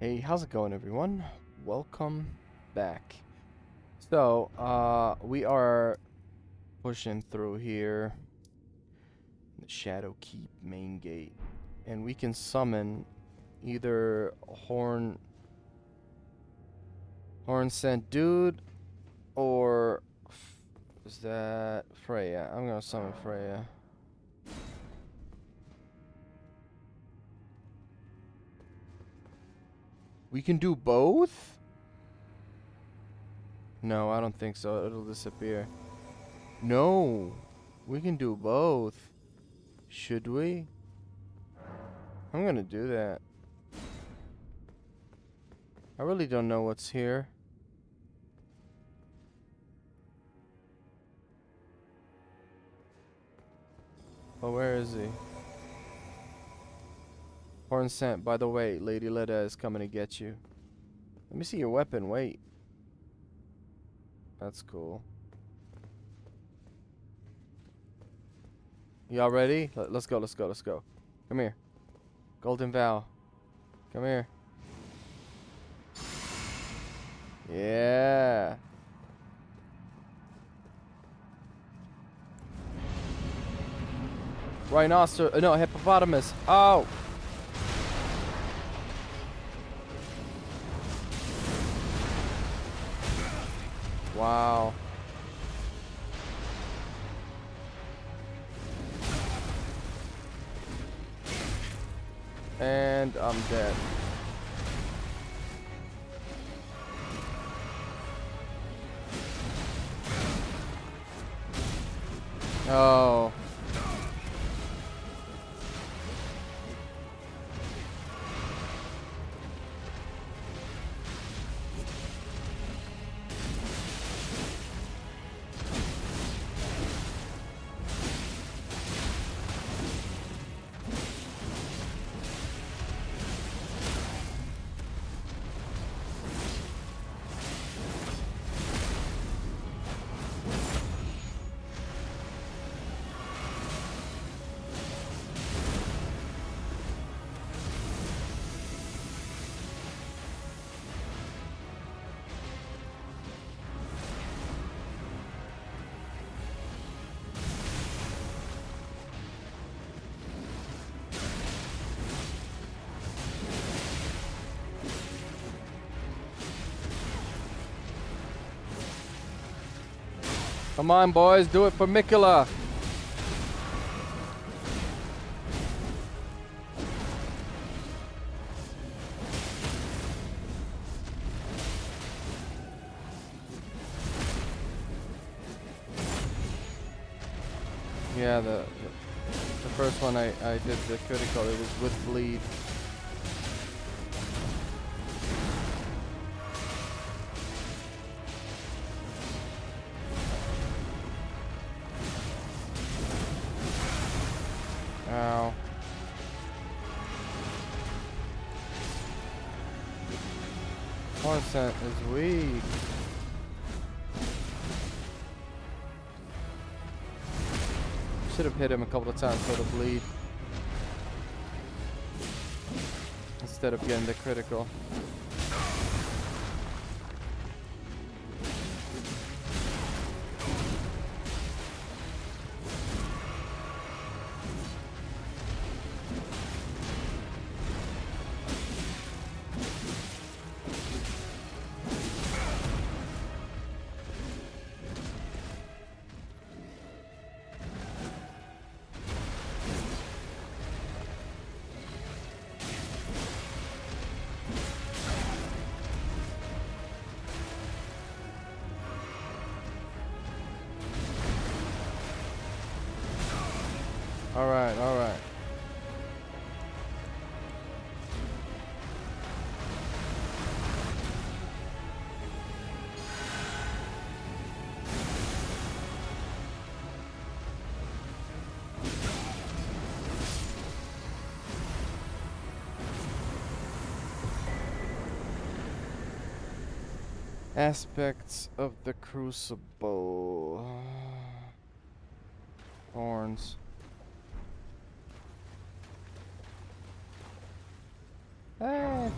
Hey, how's it going everyone? Welcome back. So, uh, we are pushing through here. The Shadow Keep main gate. And we can summon either Horn... Hornsent Dude or... Is that Freyja? I'm gonna summon Freyja. We can do both? No, I don't think so. It'll disappear. No. We can do both. Should we? I'm gonna do that. I really don't know what's here. Oh, where is he? Hornsent. By the way, Lady Leda is coming to get you. Let me see your weapon. Wait. That's cool. Y'all ready? Let, let's go, let's go, let's go. Come here. Golden Vow. Come here. Yeah. Rhinoceros. Uh, no, hippopotamus. Oh. Wow. And I'm dead. Oh. Come on, boys, do it for Miquella. Yeah, the, the, the first one I, I did the critical, it was with bleed. Hit him a couple of times for the bleed. Instead of getting the critical. Aspects of the crucible. Horns. Ah.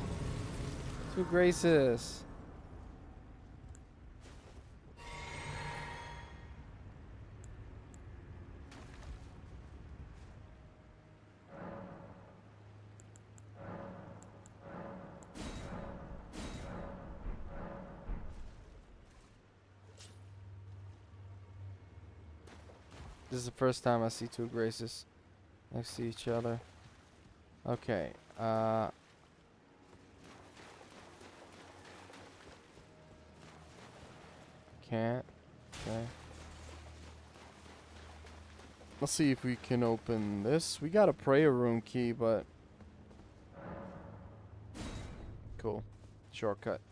Two graces. This is the first time I see two graces next to each other. Okay, uh... Can't. Okay. Let's see if we can open this. We got a prayer room key, but... Cool. Shortcut.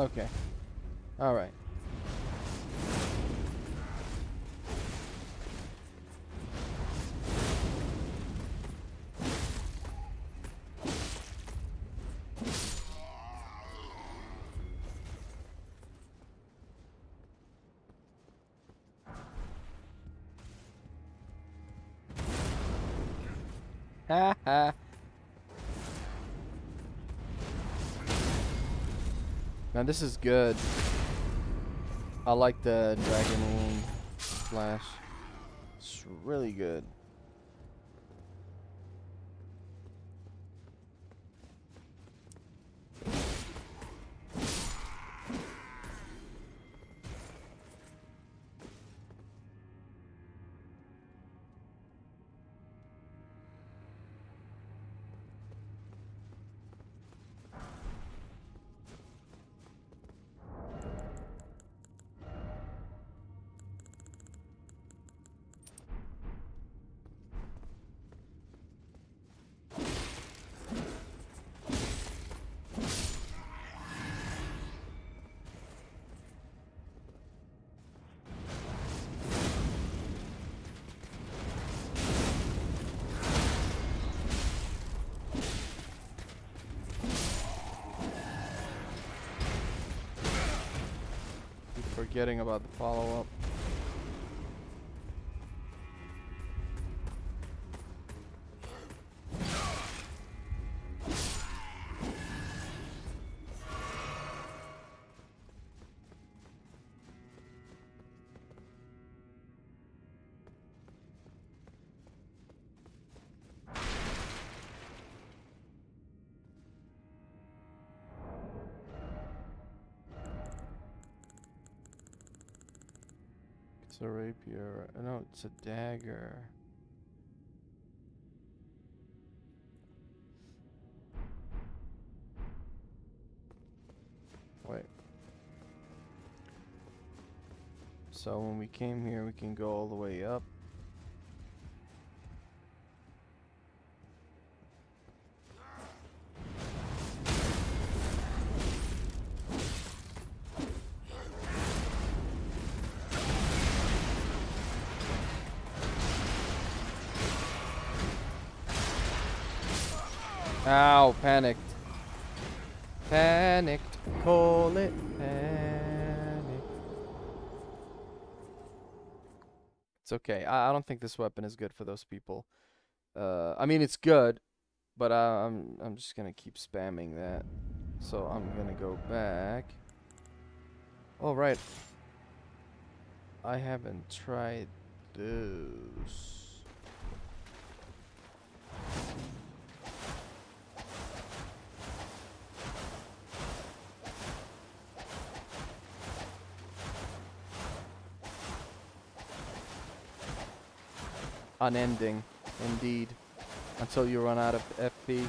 Okay. Alright. Man, this is good. I like the dragon wing splash. It's really good. Forgetting about the follow-up. No, it's a dagger. Wait. So when we came here, we can go all the way up. It's okay. I, I don't think this weapon is good for those people. Uh, I mean, it's good, but I, I'm I'm just gonna keep spamming that. So I'm gonna go back. All right. I haven't tried those. Unending, indeed. Until you run out of FP.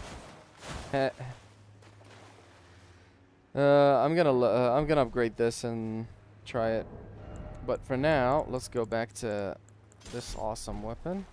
Uh, I'm gonna uh, I'm gonna upgrade this and try it. But for now, let's go back to this awesome weapon.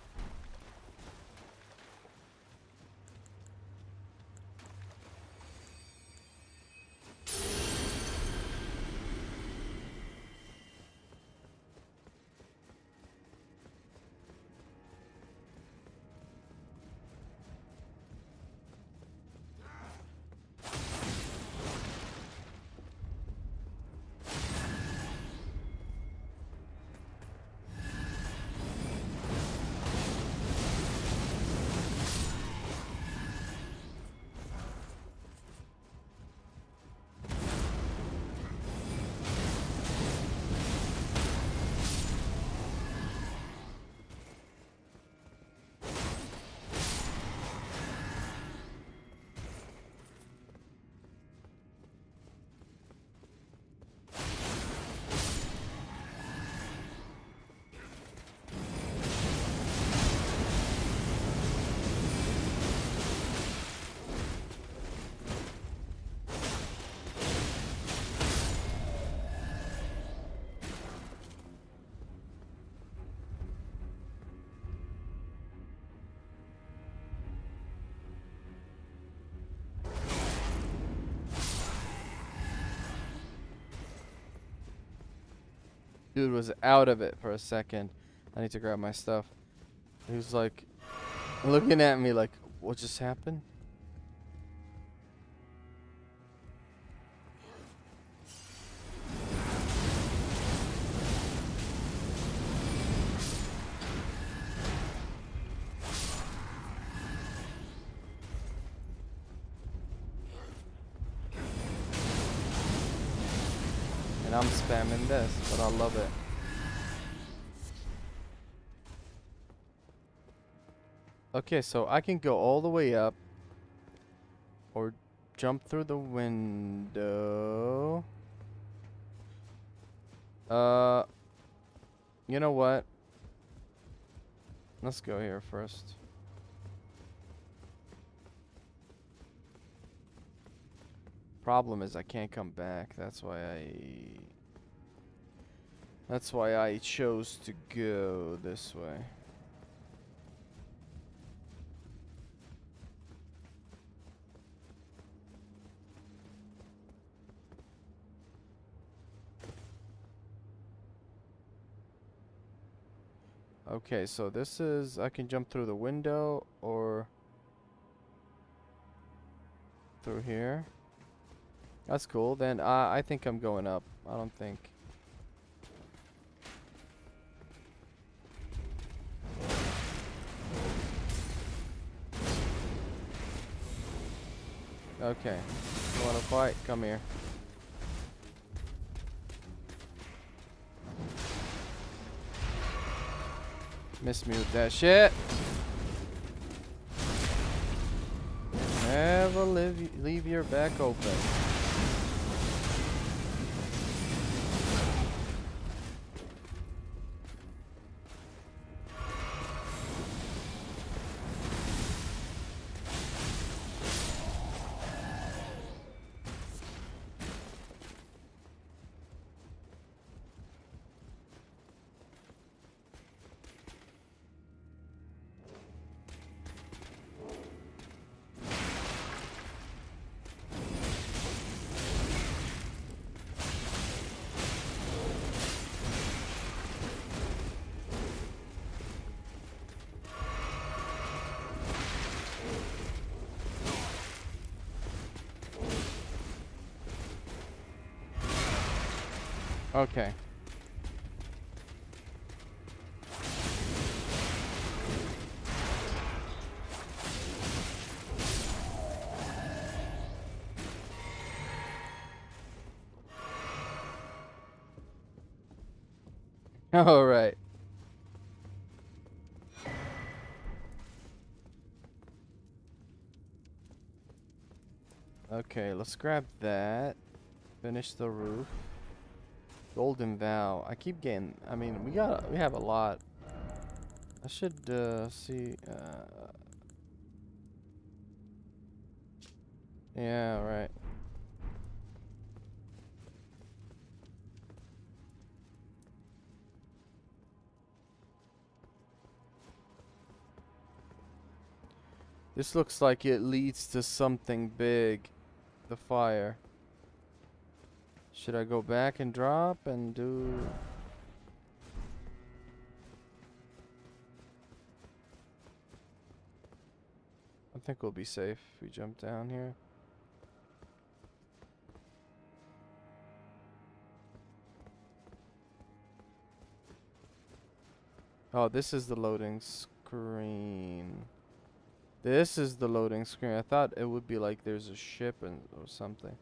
Dude was out of it for a second. I need to grab my stuff. He was like looking at me like, what just happened? And I'm spamming this, but I love it. Okay, so I can go all the way up or jump through the window. Uh, you know what? Let's go here first. Problem is I can't come back. That's why I... That's why I chose to go this way. Okay, so this is, I can jump through the window or through here. That's cool. Then uh, I think I'm going up. I don't think. Okay. You wanna fight? Come here. Mismute that shit. Never leave, leave your back open. Okay. All right. Okay, let's grab that. Finish the roof. Golden Vow. I keep getting. I mean, we got. We have a lot. I should uh, see. Uh, yeah. Right. This looks like it leads to something big. The fire. Should I go back and drop and do... I think we'll be safe if we jump down here. Oh, this is the loading screen. This is the loading screen. I thought it would be like there's a ship and or something.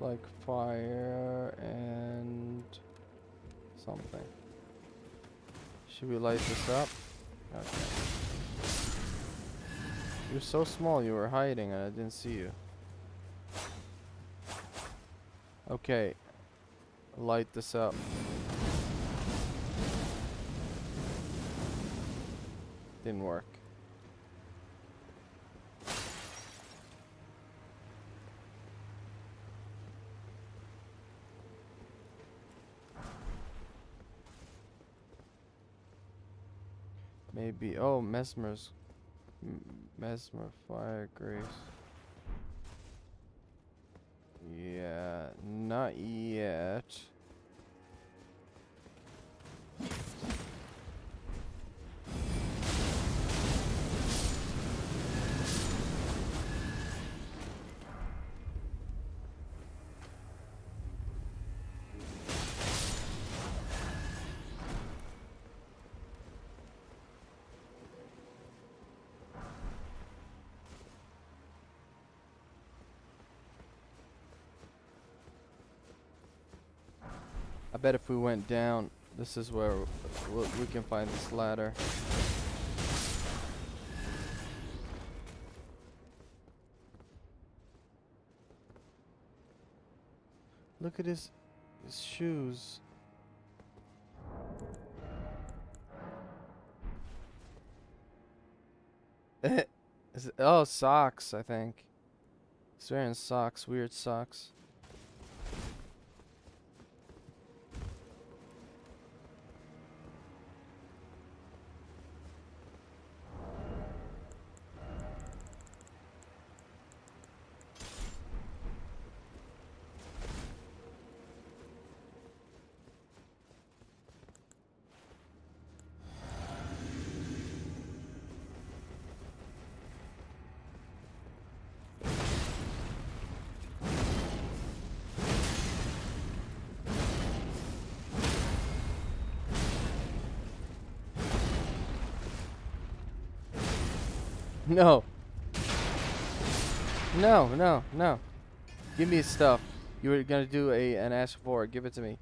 Like fire and something. Should we light this up? Okay. You're so small, you were hiding and I didn't see you. Okay. Light this up. Didn't work. Oh, Messmer's. Mesmer Fire Grace. Yeah, not yet. I bet if we went down, this is where we can find this ladder. Look at his his shoes. Is it, oh, socks, I think. He's wearing socks, weird socks. No. No, no, no. Give me stuff. You were gonna do a an ask for it. Give it to me.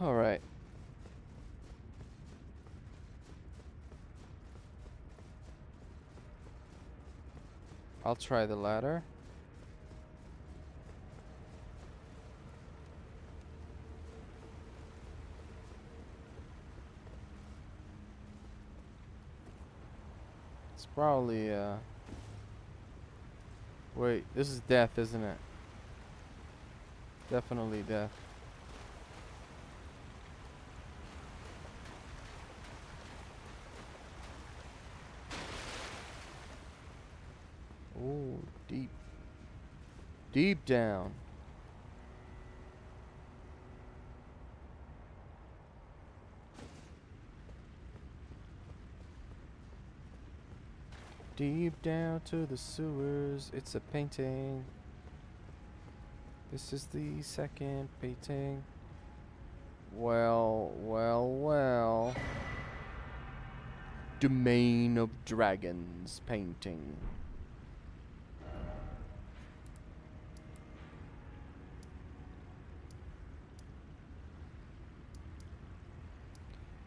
All right. I'll try the ladder. It's probably, uh... Wait, this is death, isn't it? Definitely death. Ooh, deep. Deep down. Deep down to the sewers, it's a painting. This is the second painting. Well, well, well. Domain of Dragons painting.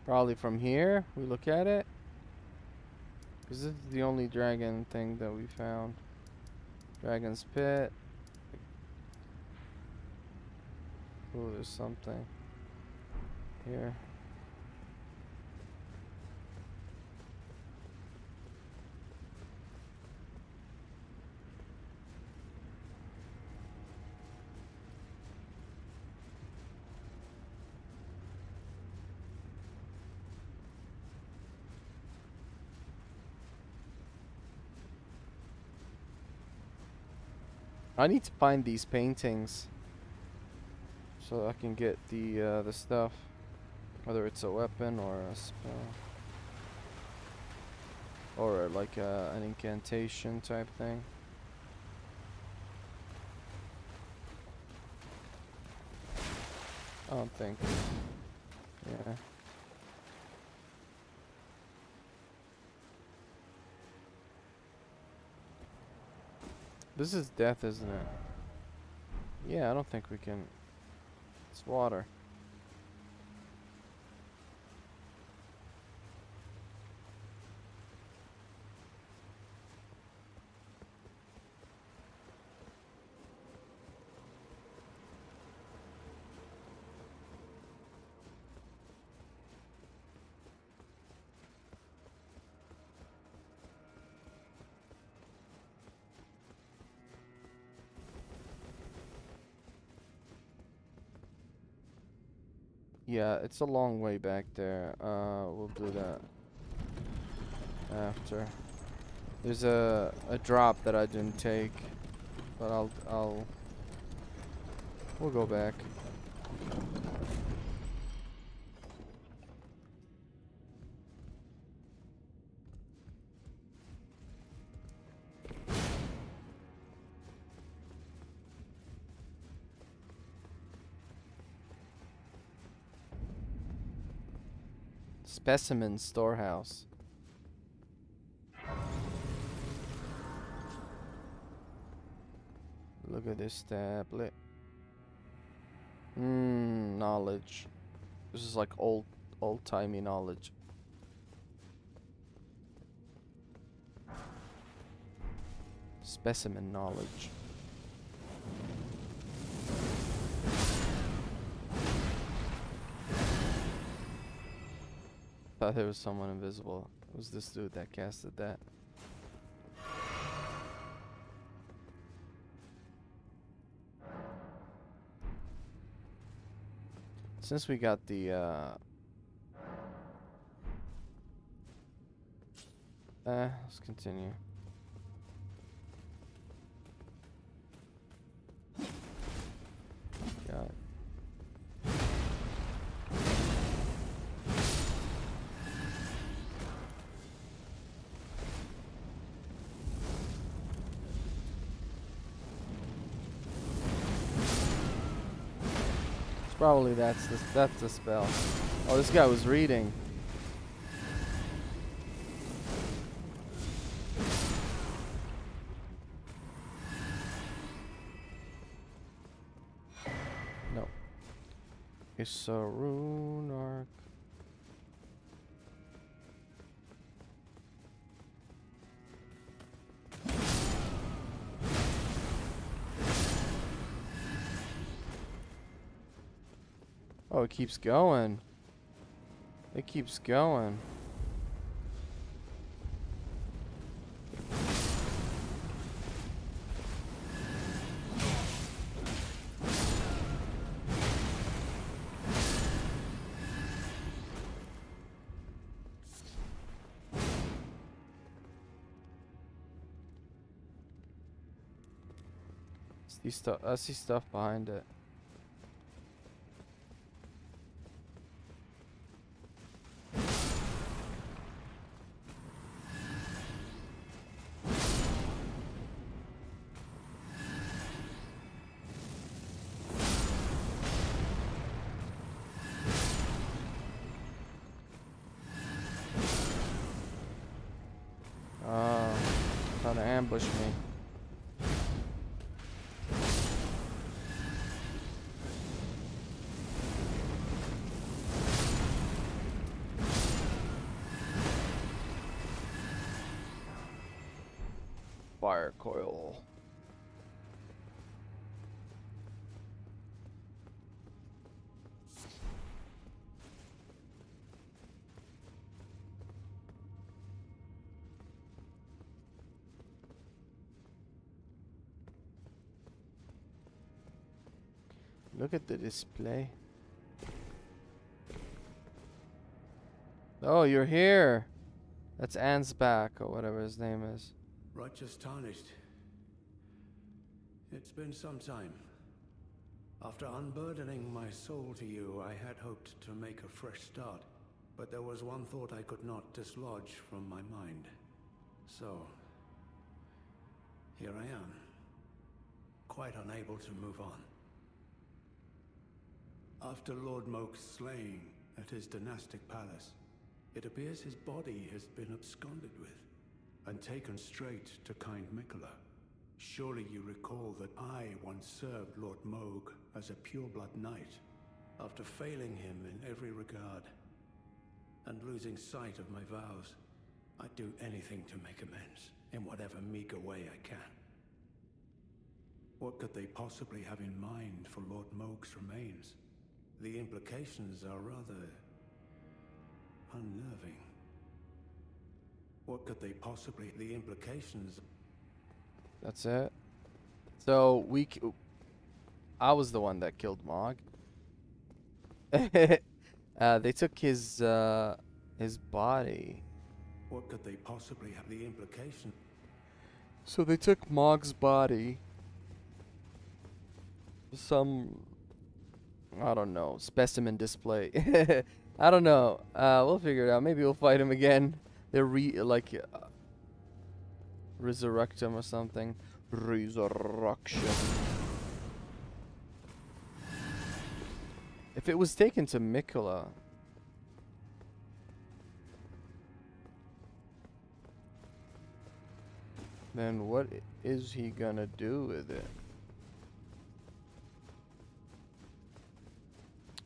Probably from here, we look at it. Because this is the only dragon thing that we found. Dragon's Pit. Oh, there's something here. I need to find these paintings so I can get the uh, the stuff, whether it's a weapon or a spell, or like a, an incantation type thing. I don't think. Yeah. This is death, isn't it? Yeah, I don't think we can... It's water. Yeah, it's a long way back there. Uh, we'll do that after. There's a a drop that I didn't take, but I'll I'll we'll go back. Specimen storehouse. Look at this tablet. Mmm, knowledge. This is like old, old-timey knowledge. Specimen knowledge. I thought there was someone invisible. It was this dude that casted that. Since we got the uh uh let's continue. Got Probably that's the that's the spell. Oh, this guy was reading. No. It's a rune arc. Oh, it keeps going. It keeps going. I see stuff behind it. Fire coil. Look at the display. Oh, you're here. That's Ansbach or whatever his name is. Righteous Tarnished. It's been some time. After unburdening my soul to you, I had hoped to make a fresh start. But there was one thought I could not dislodge from my mind. So, here I am. Quite unable to move on. After Lord Mohg's slaying at his dynastic palace, it appears his body has been absconded with and taken straight to kind Miquella. Surely you recall that I once served Lord Mohg as a pureblood knight after failing him in every regard and losing sight of my vows. I'd do anything to make amends in whatever meager way I can. What could they possibly have in mind for Lord Mohg's remains? The implications are rather unnerving. What could they possibly... Have the implications... That's it. So we, I was the one that killed Mohg. uh, they took his uh, his body. What could they possibly have? The implications... So they took Mohg's body. Some, I don't know, specimen display. I don't know. Uh, we'll figure it out. Maybe we'll fight him again. They re like uh, resurrect him or something. Resurrection. If it was taken to Miquella, then what is he gonna do with it?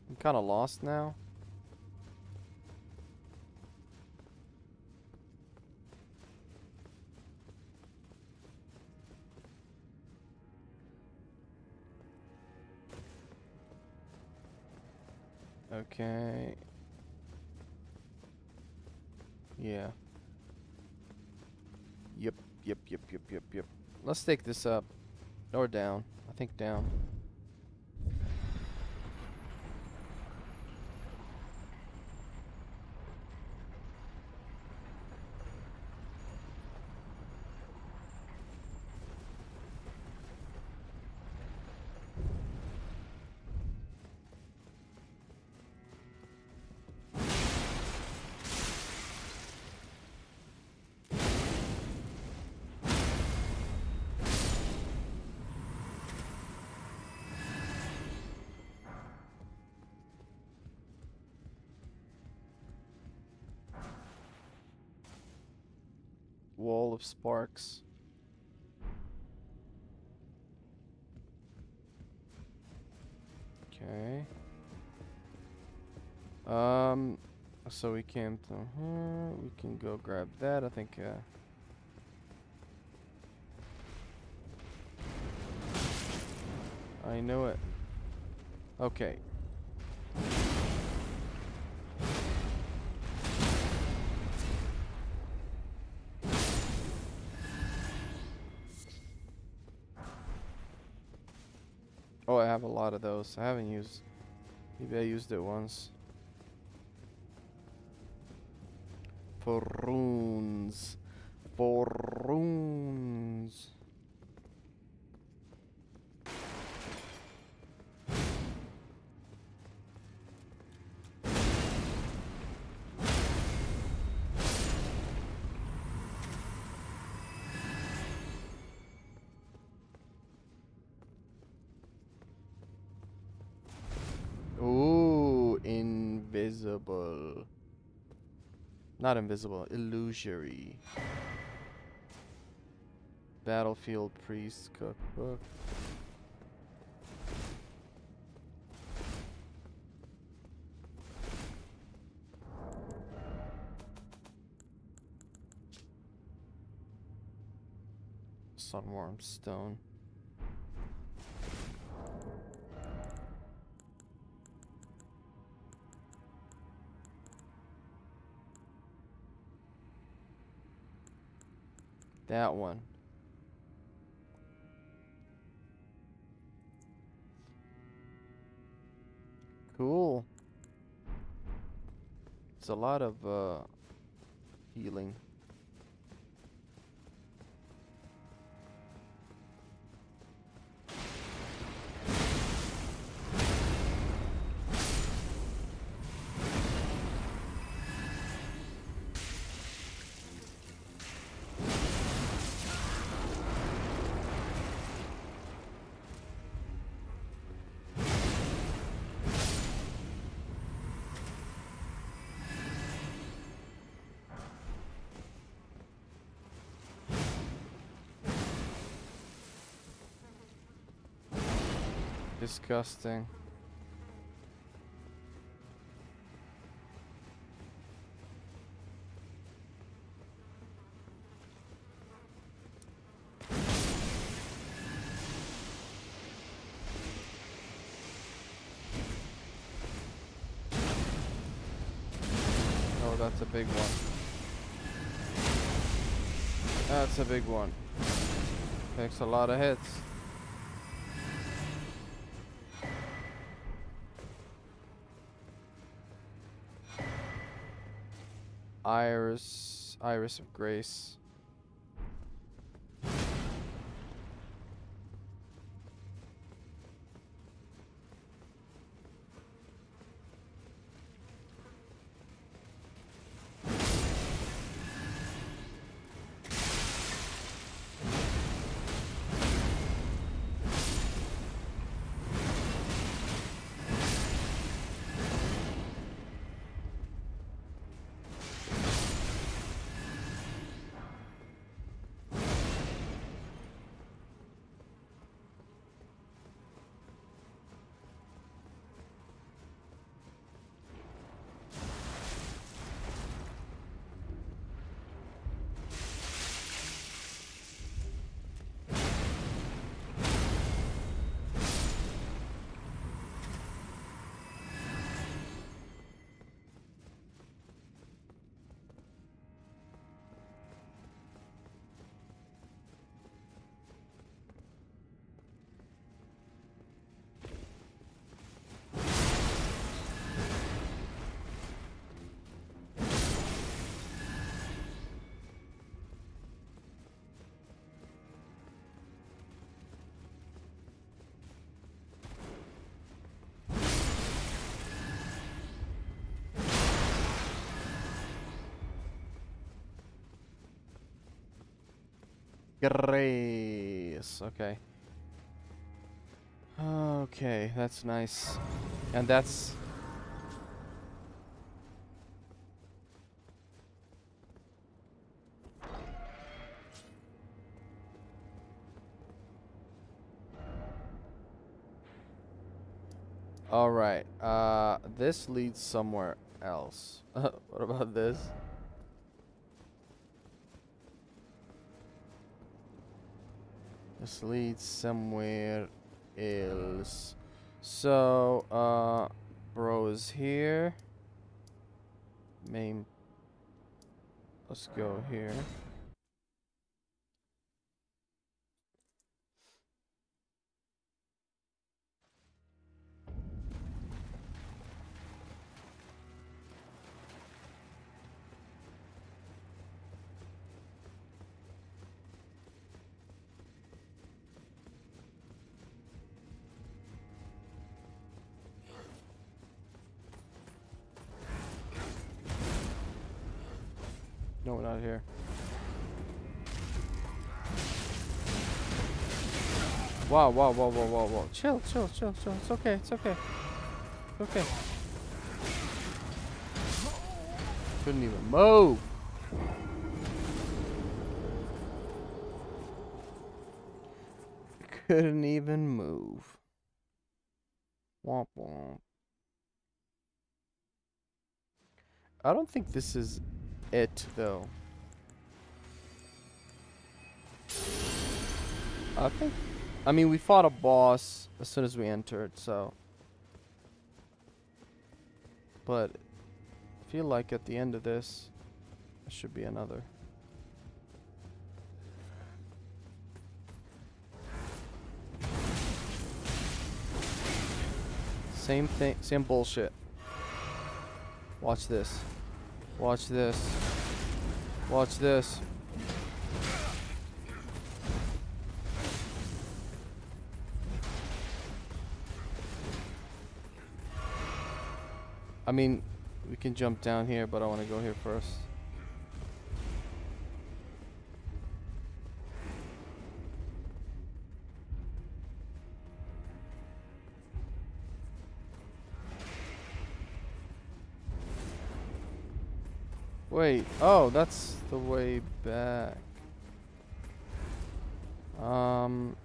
I'm kind of lost now. Okay. Yeah. Yep, yep, yep, yep, yep, yep. Let's take this up. Or down. I think down. Wall of sparks. Okay. Um, so we came to here. We can go grab that. I think. Uh, I know it. Okay. I haven't used. Maybe I used it once. For runes. For Not invisible, illusory. Battlefield priest cookbook. Sunworm stone. That one. Cool. It's a lot of uh, healing. Disgusting. Oh, that's a big one. That's a big one. Takes a lot of hits. Iris, Iris of Grace. Grace. Okay. Okay, that's nice. And that's... Alright, uh, this leads somewhere else. what about this? This leads somewhere else. So, uh, bro is here. Main. Let's go here. No, not here. Wow, wow, wow, wow, wow, wow. Chill, chill, chill, chill. It's okay, it's okay. It's okay. Couldn't even move. Couldn't even move. Womp womp. I don't think this is it though. I think. I mean, we fought a boss as soon as we entered, so. But I feel like at the end of this, there should be another. Same thing, same bullshit. Watch this. Watch this. Watch this. I mean, we can jump down here, but I want to go here first. Wait, oh, that's the way back. Um.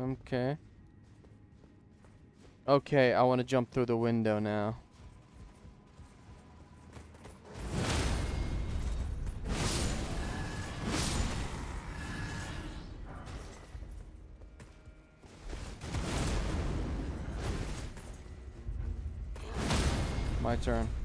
Okay. Okay, I want to jump through the window now. My turn.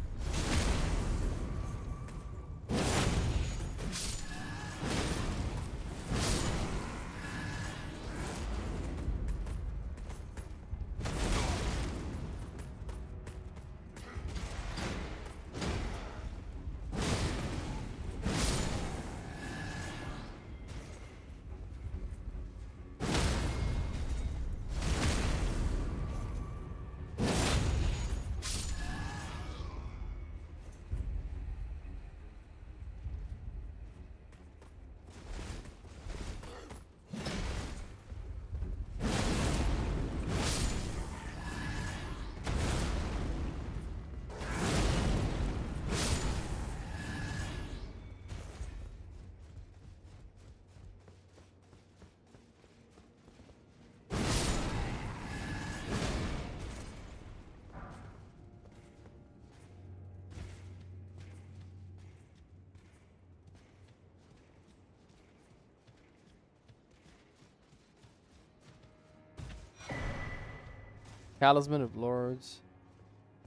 Talisman of Lords.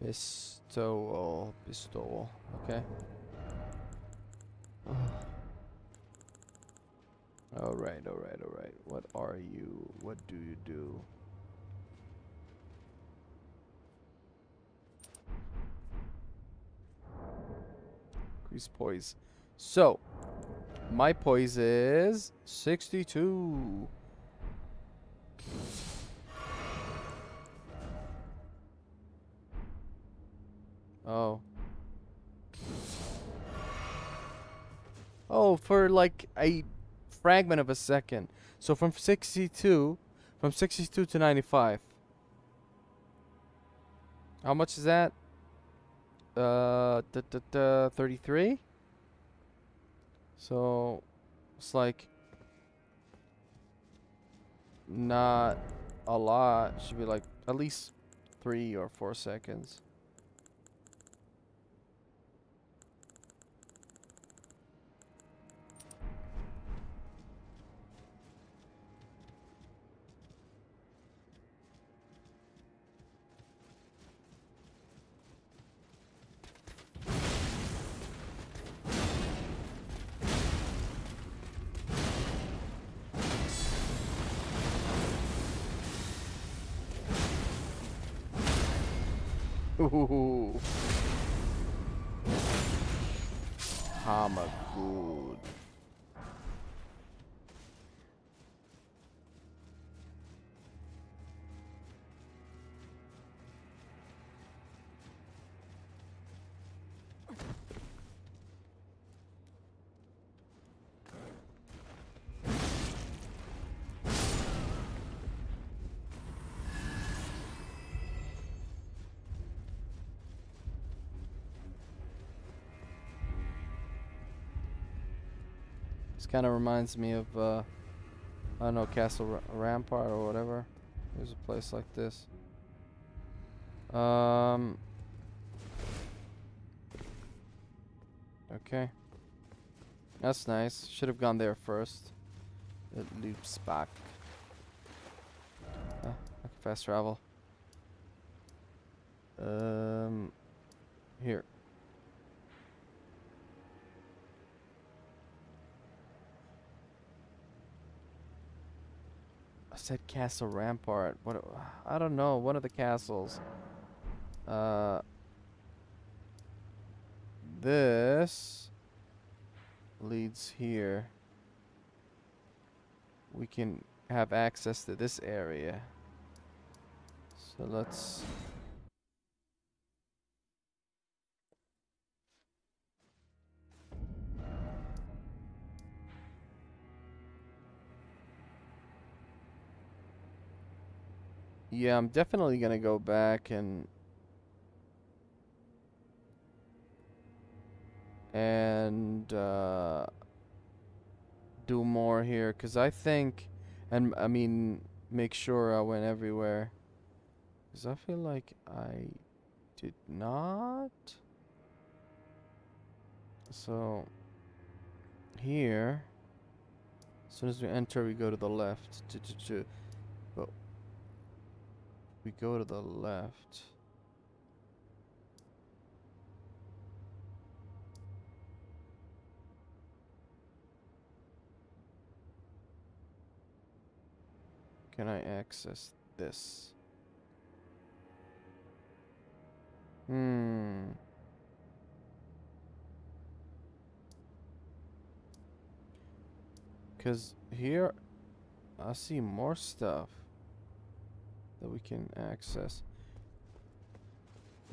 Pistol. Pistol. Okay. alright, alright, alright. What are you? What do you do? Increase poise. So, my poise is 62. Oh. Oh, for like a fragment of a second. So from 62, from 62 to 95. How much is that? Uh, da, da, da, 33? So, it's like not a lot. Should be like at least three or four seconds. Hamagood. This kind of reminds me of, uh, I don't know, Castle R Rampart or whatever. There's a place like this. Um. Okay. That's nice. Should have gone there first. It loops back. Ah, I can fast travel. Um, here. Said Castle Rampart. What? I don't know. One of the castles. Uh, this leads here. We can have access to this area. So let's Yeah, I'm definitely gonna go back and and uh, do more here because I think and I mean make sure I went everywhere. Because I feel like I did not. So here as soon as we enter we go to the left to, to, to but we go to the left can I access this? Hmm. Because here I see more stuff that we can access.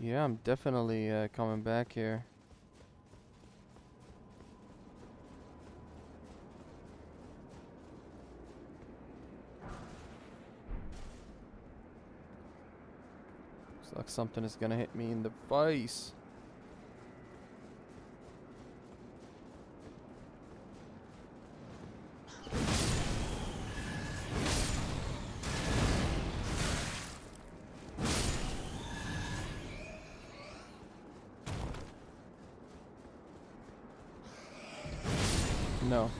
Yeah, I'm definitely uh, coming back here. Looks like something is gonna hit me in the face. No.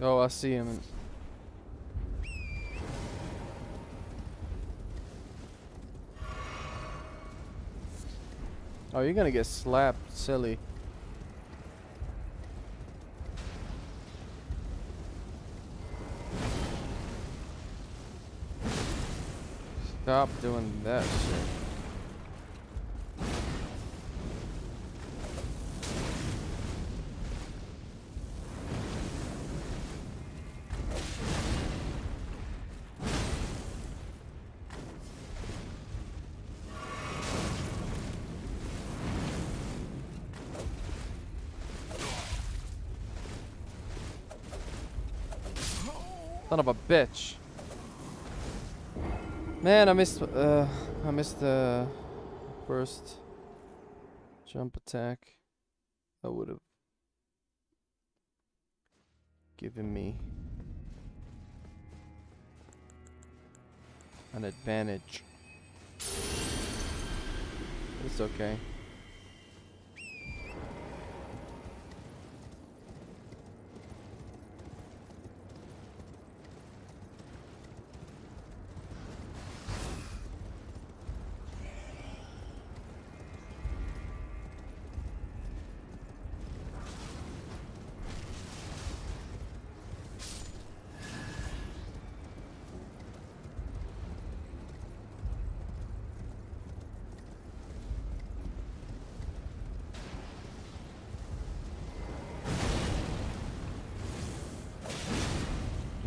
Oh, I see him. Oh, you're gonna get slapped, silly. Stop doing that shit. Son of a bitch. Man, I missed. Uh, I missed the first jump attack. That would have given me an advantage. It's okay.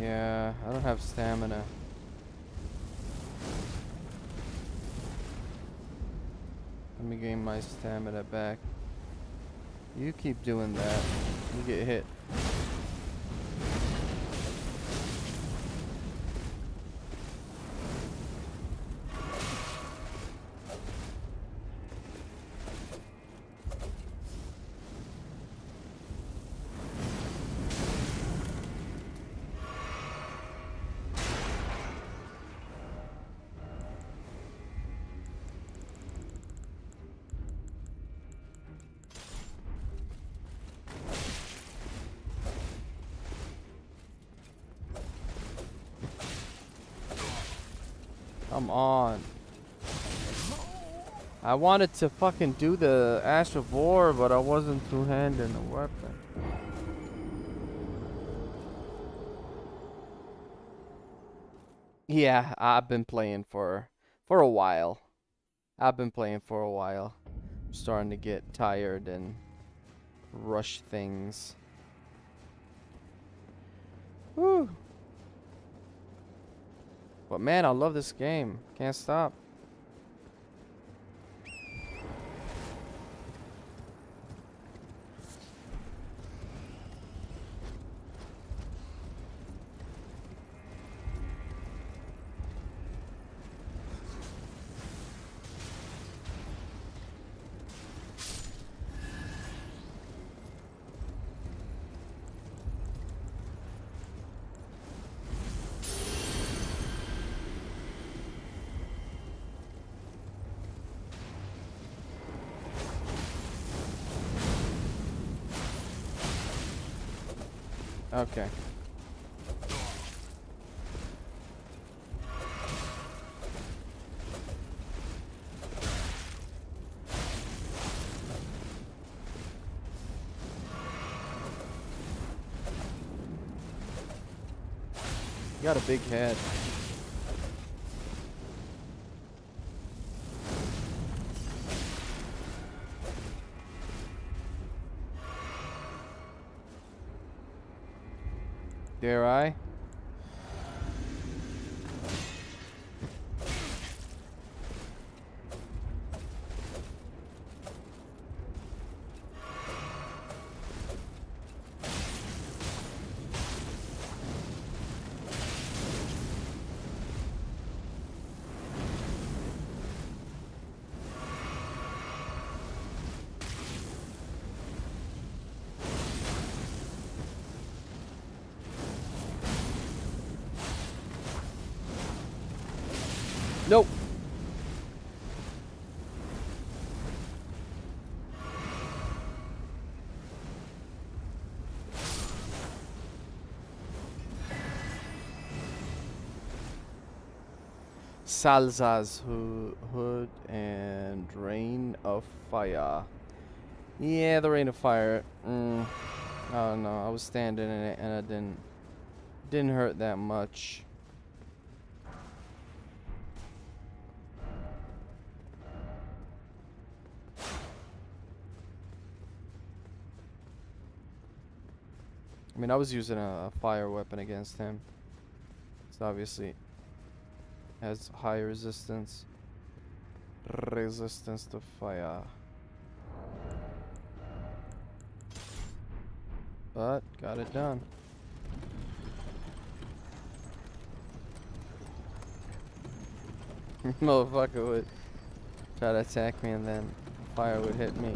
Yeah, I don't have stamina. Let me gain my stamina back. You keep doing that. You get hit. I wanted to fucking do the Ash of War, but I wasn't two-handing a weapon. Yeah, I've been playing for for a while. I've been playing for a while. I'm starting to get tired and rush things. Woo. But man, I love this game. Can't stop. Got a big head. Salza's Ho- Hood and Rain of Fire. Yeah, the Rain of Fire. Mm. Oh no, I was standing in it and it didn't didn't hurt that much. I mean, I was using a, a fire weapon against him. It's obviously has high resistance. Resistance to fire. But, got it done. Motherfucker would try to attack me and then fire would hit me.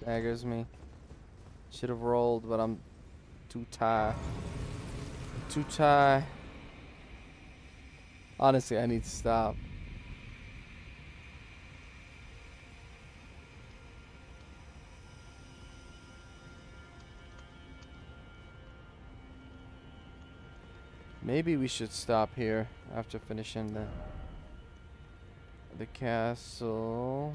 Staggers me. Should have rolled, but I'm too tired. Too tired. Honestly, I need to stop. Maybe we should stop here after finishing the the castle.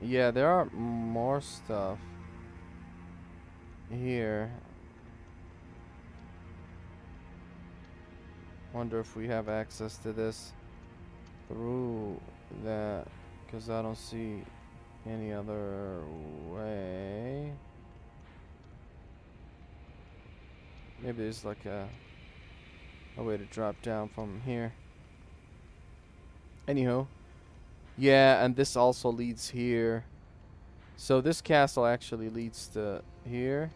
Yeah, there are more stuff here. Wonder if we have access to this through that, because I don't see any other way. Maybe there's like a a way to drop down from here. Anyhow, yeah, and this also leads here. So this castle actually leads to here,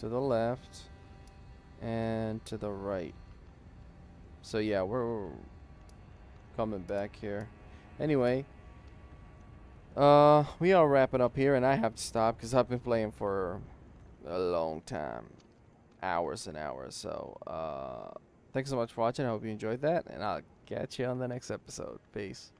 to the left, and to the right. So yeah, we're coming back here. Anyway, uh, we are wrapping up here, and I have to stop because I've been playing for a long time, hours and hours. So, uh, thanks so much for watching. I hope you enjoyed that, and I'll catch you on the next episode. Peace.